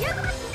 Yep!